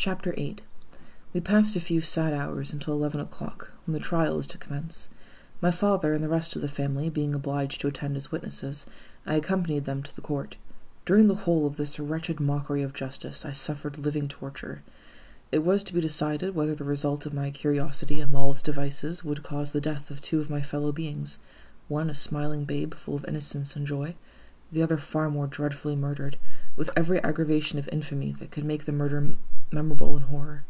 Chapter 8 We passed a few sad hours until eleven o'clock, when the trial was to commence. My father and the rest of the family being obliged to attend as witnesses, I accompanied them to the court. During the whole of this wretched mockery of justice, I suffered living torture. It was to be decided whether the result of my curiosity and lawless devices would cause the death of two of my fellow beings, one a smiling babe full of innocence and joy, the other far more dreadfully murdered, with every aggravation of infamy that could make the murder memorable in horror.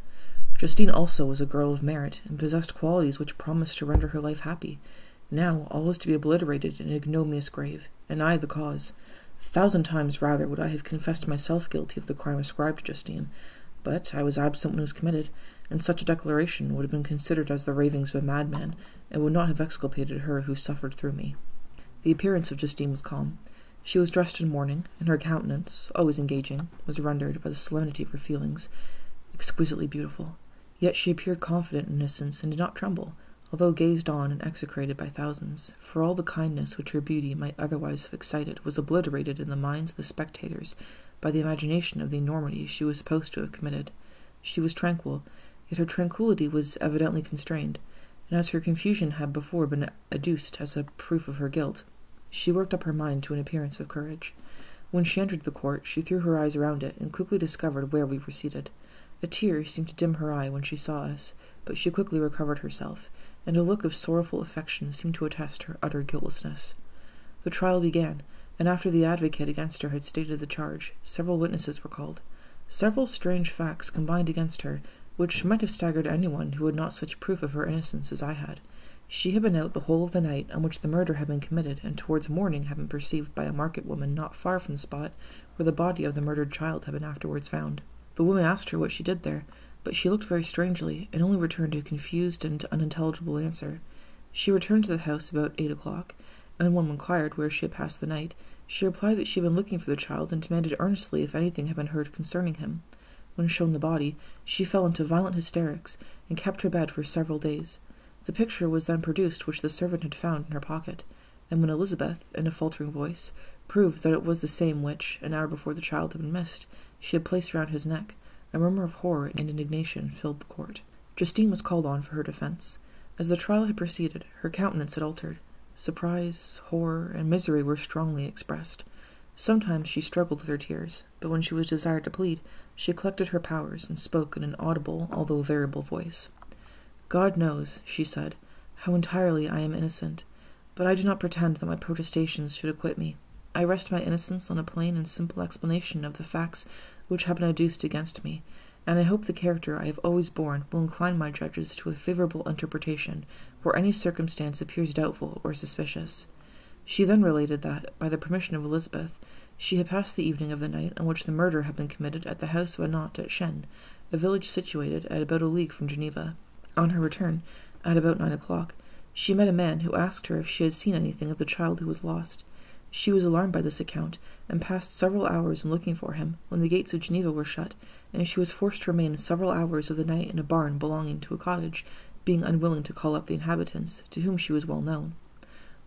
Justine also was a girl of merit, and possessed qualities which promised to render her life happy. Now all was to be obliterated in an ignominious grave, and I the cause. A thousand times rather would I have confessed myself guilty of the crime ascribed to Justine, but I was absent when it was committed, and such a declaration would have been considered as the ravings of a madman, and would not have exculpated her who suffered through me. The appearance of Justine was calm. She was dressed in mourning, and her countenance, always engaging, was rendered by the solemnity of her feelings exquisitely beautiful. Yet she appeared confident in innocence and did not tremble, although gazed on and execrated by thousands, for all the kindness which her beauty might otherwise have excited was obliterated in the minds of the spectators by the imagination of the enormity she was supposed to have committed. She was tranquil, yet her tranquillity was evidently constrained, and as her confusion had before been adduced as a proof of her guilt, she worked up her mind to an appearance of courage. When she entered the court, she threw her eyes around it and quickly discovered where we were seated. A tear seemed to dim her eye when she saw us, but she quickly recovered herself, and a look of sorrowful affection seemed to attest her utter guiltlessness. The trial began, and after the advocate against her had stated the charge, several witnesses were called. Several strange facts combined against her, which might have staggered anyone who had not such proof of her innocence as I had. She had been out the whole of the night on which the murder had been committed, and towards morning had been perceived by a market woman not far from the spot where the body of the murdered child had been afterwards found. The woman asked her what she did there, but she looked very strangely, and only returned a confused and unintelligible answer. She returned to the house about eight o'clock, and when inquired where she had passed the night, she replied that she had been looking for the child, and demanded earnestly if anything had been heard concerning him. When shown the body, she fell into violent hysterics, and kept her bed for several days. The picture was then produced which the servant had found in her pocket, and when Elizabeth, in a faltering voice, proved that it was the same which, an hour before the child had been missed, she had placed round his neck. A murmur of horror and indignation filled the court. Justine was called on for her defence. As the trial had proceeded, her countenance had altered. Surprise, horror, and misery were strongly expressed. Sometimes she struggled with her tears, but when she was desired to plead, she collected her powers and spoke in an audible, although variable voice. God knows, she said, how entirely I am innocent, but I do not pretend that my protestations should acquit me. I rest my innocence on a plain and simple explanation of the facts which have been adduced against me, and I hope the character I have always borne will incline my judges to a favorable interpretation where any circumstance appears doubtful or suspicious. She then related that, by the permission of Elizabeth, she had passed the evening of the night on which the murder had been committed at the house of a knot at Chêne, a village situated at about a league from Geneva. On her return, at about nine o'clock, she met a man who asked her if she had seen anything of the child who was lost. She was alarmed by this account, and passed several hours in looking for him, when the gates of Geneva were shut, and she was forced to remain several hours of the night in a barn belonging to a cottage, being unwilling to call up the inhabitants, to whom she was well known.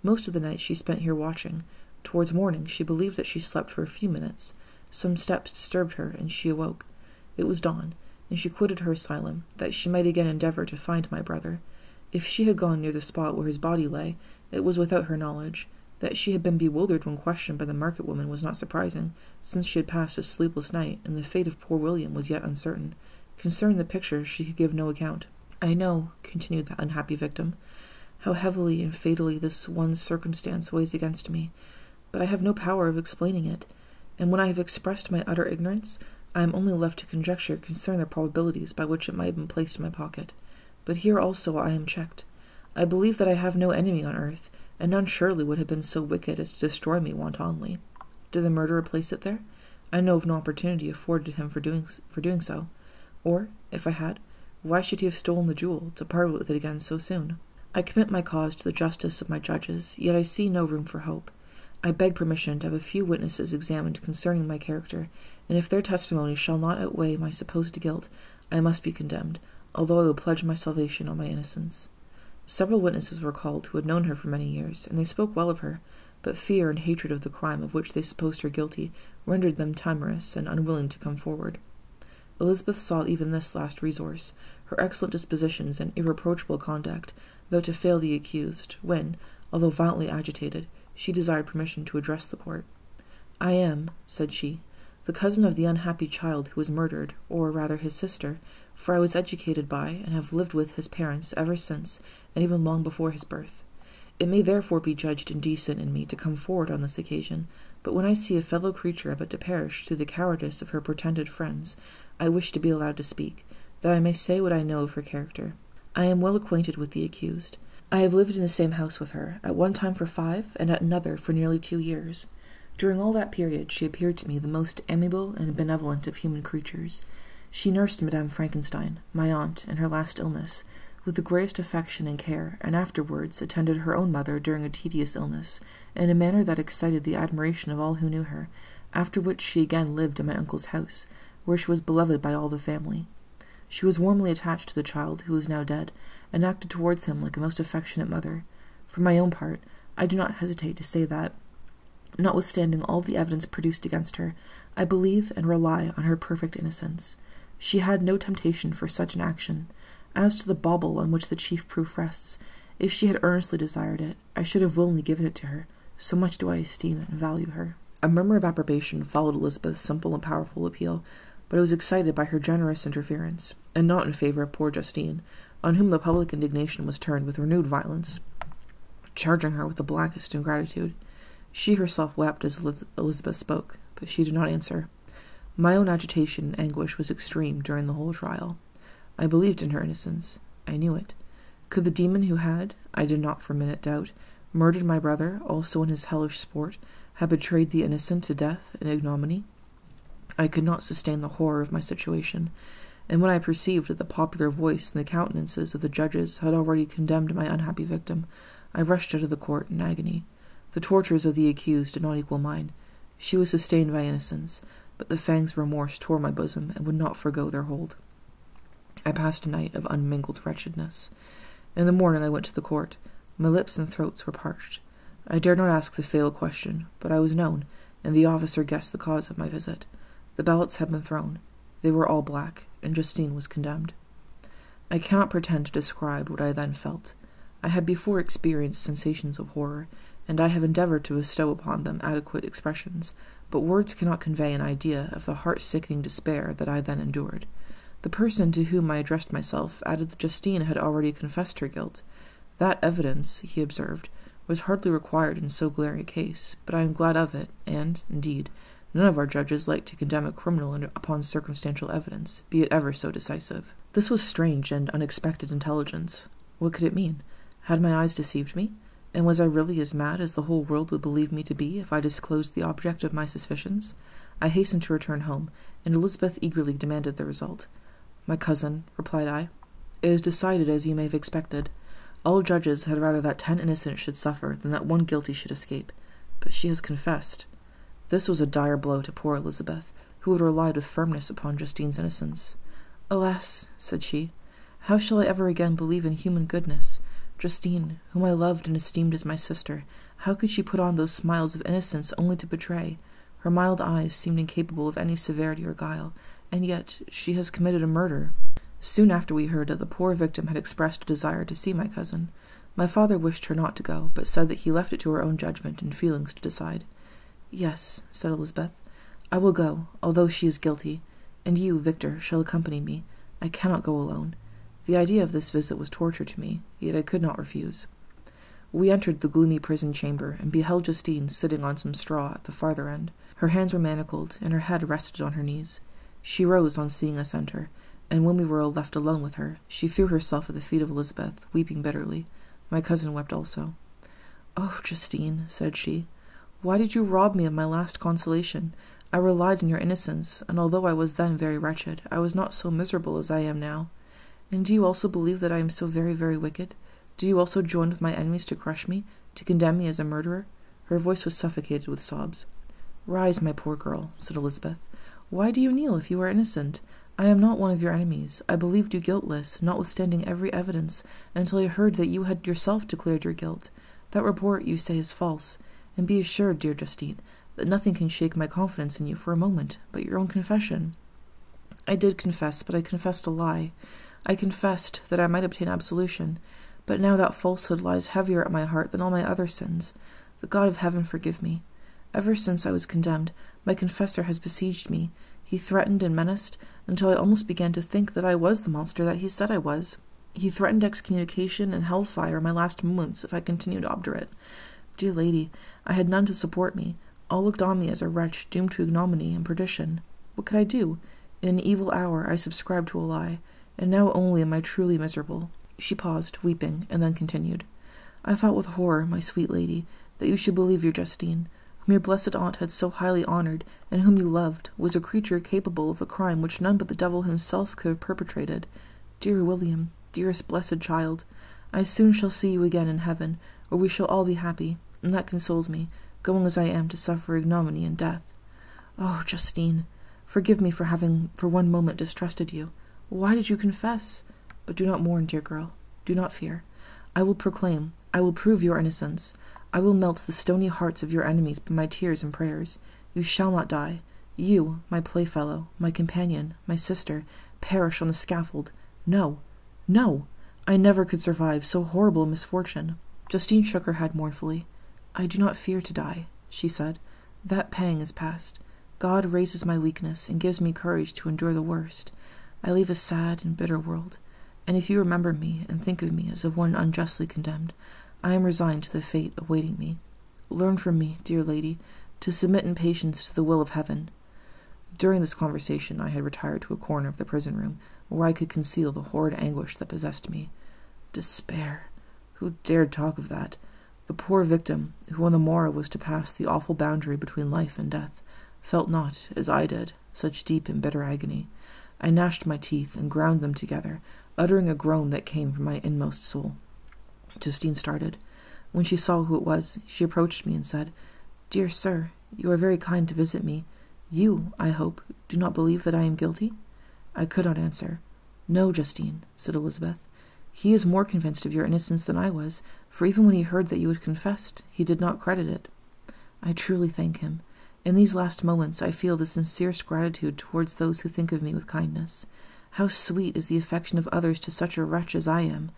Most of the night she spent here watching. Towards morning she believed that she slept for a few minutes. Some steps disturbed her, and she awoke. It was dawn, and she quitted her asylum, that she might again endeavour to find my brother. If she had gone near the spot where his body lay, it was without her knowledge, that she had been bewildered when questioned by the market woman was not surprising, since she had passed a sleepless night, and the fate of poor William was yet uncertain. Concerning the picture she could give no account. I know, continued the unhappy victim, how heavily and fatally this one circumstance weighs against me, but I have no power of explaining it, and when I have expressed my utter ignorance, I am only left to conjecture concerning the probabilities by which it might have been placed in my pocket. But here also I am checked. I believe that I have no enemy on earth, and none surely would have been so wicked as to destroy me wantonly. Did the murderer place it there? I know of no opportunity afforded him for doing for doing so. Or, if I had, why should he have stolen the jewel to part with it again so soon? I commit my cause to the justice of my judges, yet I see no room for hope. I beg permission to have a few witnesses examined concerning my character, and if their testimony shall not outweigh my supposed guilt, I must be condemned, although I will pledge my salvation on my innocence. Several witnesses were called who had known her for many years, and they spoke well of her, but fear and hatred of the crime of which they supposed her guilty rendered them timorous and unwilling to come forward. Elizabeth saw even this last resource, her excellent dispositions and irreproachable conduct, about to fail the accused, when, although violently agitated, she desired permission to address the court. I am, said she, the cousin of the unhappy child who was murdered, or rather his sister, for I was educated by and have lived with his parents ever since, and even long before his birth. It may therefore be judged indecent in me to come forward on this occasion, but when I see a fellow creature about to perish through the cowardice of her pretended friends, I wish to be allowed to speak, that I may say what I know of her character. I am well acquainted with the accused. I have lived in the same house with her, at one time for five, and at another for nearly two years. During all that period she appeared to me the most amiable and benevolent of human creatures. She nursed Madame Frankenstein, my aunt, in her last illness, with the greatest affection and care, and afterwards attended her own mother during a tedious illness, in a manner that excited the admiration of all who knew her, after which she again lived in my uncle's house, where she was beloved by all the family. She was warmly attached to the child, who is now dead, and acted towards him like a most affectionate mother. For my own part, I do not hesitate to say that, notwithstanding all the evidence produced against her, I believe and rely on her perfect innocence. She had no temptation for such an action. As to the bauble on which the chief proof rests, if she had earnestly desired it, I should have willingly given it to her, so much do I esteem and value her. A murmur of approbation followed Elizabeth's simple and powerful appeal, but it was excited by her generous interference, and not in favor of poor Justine, on whom the public indignation was turned with renewed violence, charging her with the blackest ingratitude. She herself wept as Elizabeth spoke, but she did not answer. My own agitation and anguish was extreme during the whole trial. I believed in her innocence. I knew it. Could the demon who had, I did not for a minute doubt, murdered my brother, also in his hellish sport, have betrayed the innocent to death and ignominy? I could not sustain the horror of my situation, and when I perceived that the popular voice and the countenances of the judges had already condemned my unhappy victim, I rushed out of the court in agony. The tortures of the accused did not equal mine. She was sustained by innocence, but the fangs of remorse tore my bosom and would not forego their hold. I passed a night of unmingled wretchedness. In the morning I went to the court. My lips and throats were parched. I dared not ask the fatal question, but I was known, and the officer guessed the cause of my visit. The ballots had been thrown. They were all black, and Justine was condemned. I cannot pretend to describe what I then felt. I had before experienced sensations of horror, and I have endeavored to bestow upon them adequate expressions, but words cannot convey an idea of the heart-sickening despair that I then endured. The person to whom I addressed myself added that Justine had already confessed her guilt. That evidence, he observed, was hardly required in so glaring a case, but I am glad of it, and, indeed, none of our judges like to condemn a criminal upon circumstantial evidence, be it ever so decisive. This was strange and unexpected intelligence. What could it mean? Had my eyes deceived me? And was I really as mad as the whole world would believe me to be if I disclosed the object of my suspicions? I hastened to return home, and Elizabeth eagerly demanded the result. My cousin, replied I, it is decided as you may have expected. All judges had rather that ten innocent should suffer than that one guilty should escape. But she has confessed. This was a dire blow to poor Elizabeth, who had relied with firmness upon Justine's innocence. Alas, said she, how shall I ever again believe in human goodness? Justine, whom I loved and esteemed as my sister, how could she put on those smiles of innocence only to betray? Her mild eyes seemed incapable of any severity or guile, and yet she has committed a murder. Soon after we heard that the poor victim had expressed a desire to see my cousin. My father wished her not to go, but said that he left it to her own judgment and feelings to decide. Yes, said Elizabeth, I will go, although she is guilty, and you, Victor, shall accompany me. I cannot go alone. The idea of this visit was torture to me, yet I could not refuse. We entered the gloomy prison chamber and beheld Justine sitting on some straw at the farther end. Her hands were manacled, and her head rested on her knees. She rose on seeing us enter, and when we were all left alone with her, she threw herself at the feet of Elizabeth, weeping bitterly. My cousin wept also. Oh, Justine, said she, why did you rob me of my last consolation? I relied on your innocence, and although I was then very wretched, I was not so miserable as I am now. And do you also believe that I am so very, very wicked? Do you also join with my enemies to crush me, to condemn me as a murderer? Her voice was suffocated with sobs. Rise, my poor girl, said Elizabeth. Why do you kneel if you are innocent? I am not one of your enemies. I believed you guiltless, notwithstanding every evidence, until I heard that you had yourself declared your guilt. That report, you say, is false. And be assured, dear Justine, that nothing can shake my confidence in you for a moment but your own confession. I did confess, but I confessed a lie. I confessed that I might obtain absolution, but now that falsehood lies heavier at my heart than all my other sins. The God of heaven forgive me. Ever since I was condemned, my confessor has besieged me. He threatened and menaced until I almost began to think that I was the monster that he said I was. He threatened excommunication and hellfire my last moments if I continued obdurate. Dear lady, I had none to support me. All looked on me as a wretch doomed to ignominy and perdition. What could I do? In an evil hour I subscribed to a lie, and now only am I truly miserable. She paused, weeping, and then continued. I thought with horror, my sweet lady, that you should believe your Justine, whom your blessed aunt had so highly honored, and whom you loved, was a creature capable of a crime which none but the devil himself could have perpetrated. Dear William, dearest blessed child, I soon shall see you again in heaven, where we shall all be happy, and that consoles me, going as I am to suffer ignominy and death. Oh, Justine, forgive me for having for one moment distrusted you. Why did you confess? But do not mourn, dear girl. Do not fear. I will proclaim, I will prove your innocence. I will melt the stony hearts of your enemies by my tears and prayers. You shall not die. You, my playfellow, my companion, my sister, perish on the scaffold. No, no, I never could survive so horrible a misfortune. Justine shook her head mournfully. I do not fear to die, she said. That pang is past. God raises my weakness and gives me courage to endure the worst. I leave a sad and bitter world, and if you remember me and think of me as of one unjustly condemned, I am resigned to the fate awaiting me. Learn from me, dear lady, to submit in patience to the will of heaven. During this conversation, I had retired to a corner of the prison room where I could conceal the horrid anguish that possessed me. Despair! Who dared talk of that? The poor victim, who on the morrow was to pass the awful boundary between life and death, felt not, as I did, such deep and bitter agony. I gnashed my teeth and ground them together, uttering a groan that came from my inmost soul. Justine started. When she saw who it was, she approached me and said, Dear sir, you are very kind to visit me. You, I hope, do not believe that I am guilty? I could not answer. No, Justine, said Elizabeth. He is more convinced of your innocence than I was, for even when he heard that you had confessed, he did not credit it. I truly thank him. In these last moments I feel the sincerest gratitude towards those who think of me with kindness. How sweet is the affection of others to such a wretch as I am!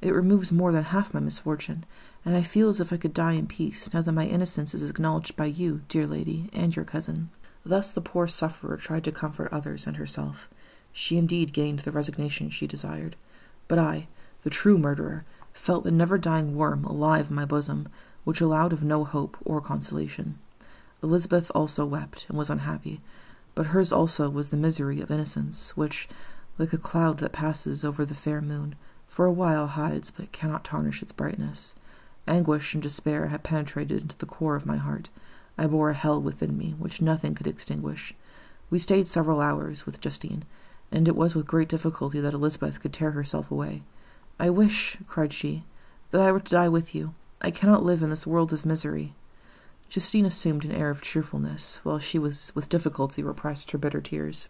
It removes more than half my misfortune, and I feel as if I could die in peace now that my innocence is acknowledged by you, dear lady, and your cousin. Thus the poor sufferer tried to comfort others and herself. She indeed gained the resignation she desired. But I, the true murderer, felt the never dying worm alive in my bosom, which allowed of no hope or consolation. Elizabeth also wept and was unhappy, but hers also was the misery of innocence, which, like a cloud that passes over the fair moon, for a while hides but cannot tarnish its brightness. Anguish and despair had penetrated into the core of my heart. I bore a hell within me which nothing could extinguish. We stayed several hours with Justine, and it was with great difficulty that Elizabeth could tear herself away. I wish, cried she, that I were to die with you. I cannot live in this world of misery. Justine assumed an air of cheerfulness, while she was with difficulty repressed her bitter tears.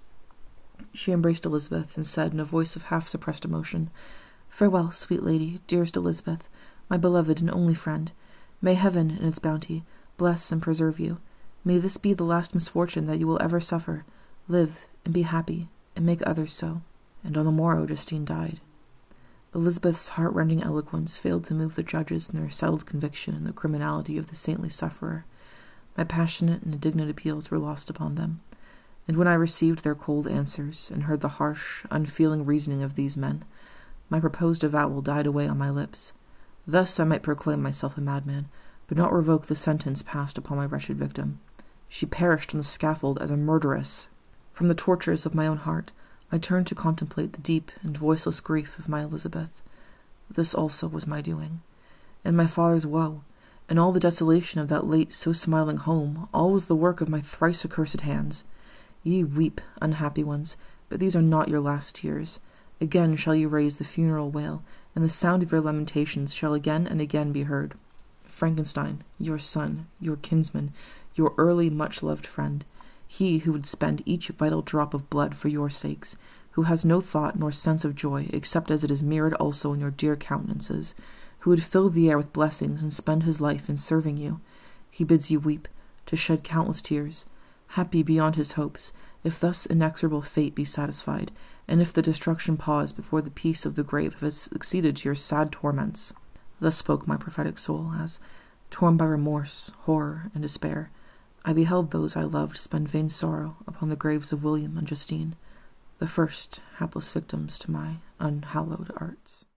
She embraced Elizabeth and said in a voice of half suppressed emotion, Farewell, sweet lady, dearest Elizabeth, my beloved and only friend. May heaven, in its bounty, bless and preserve you. May this be the last misfortune that you will ever suffer. Live and be happy, and make others so. And on the morrow Justine died. Elizabeth's heart-rending eloquence failed to move the judges in their settled conviction in the criminality of the saintly sufferer. My passionate and indignant appeals were lost upon them, and when I received their cold answers and heard the harsh, unfeeling reasoning of these men, my proposed avowal died away on my lips. Thus I might proclaim myself a madman, but not revoke the sentence passed upon my wretched victim. She perished on the scaffold as a murderess. From the tortures of my own heart, I turned to contemplate the deep and voiceless grief of my Elizabeth. This also was my doing. And my father's woe, and all the desolation of that late so smiling home, all was the work of my thrice accursed hands. Ye weep, unhappy ones, but these are not your last tears. Again shall you raise the funeral wail, and the sound of your lamentations shall again and again be heard. Frankenstein, your son, your kinsman, your early much loved friend, he who would spend each vital drop of blood for your sakes, who has no thought nor sense of joy except as it is mirrored also in your dear countenances, who would fill the air with blessings and spend his life in serving you. He bids you weep, to shed countless tears, happy beyond his hopes, if thus inexorable fate be satisfied, and if the destruction pause before the peace of the grave has succeeded to your sad torments. Thus spoke my prophetic soul, as, torn by remorse, horror, and despair, I beheld those I loved spend vain sorrow upon the graves of William and Justine, the first hapless victims to my unhallowed arts.